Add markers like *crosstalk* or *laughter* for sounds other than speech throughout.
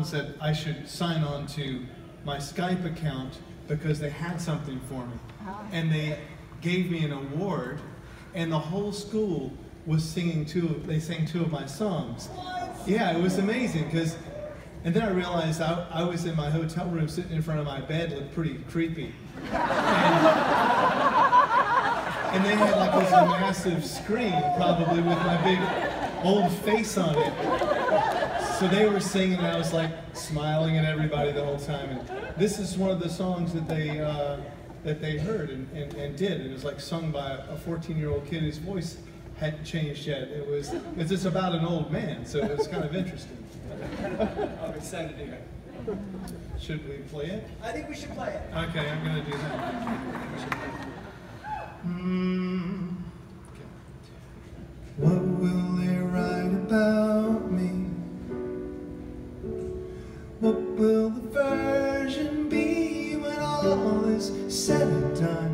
and said I should sign on to my Skype account because they had something for me. Ah. And they gave me an award, and the whole school was singing two, of- they sang two of my songs. Yeah, it was amazing because, and then I realized I, I was in my hotel room sitting in front of my bed, looked pretty creepy. And they had like this massive screen, probably with my big old face on it. So they were singing, and I was like smiling at everybody the whole time. And this is one of the songs that they uh, that they heard and, and, and did. It was like sung by a 14-year-old kid. whose voice hadn't changed yet. It was it's just about an old man, so it was kind of interesting. *laughs* I'm excited to hear it. Should we play it? I think we should play it. Okay, I'm gonna do that. Is said and done?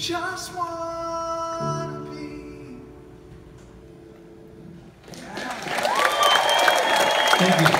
Just wanna be. Thank you.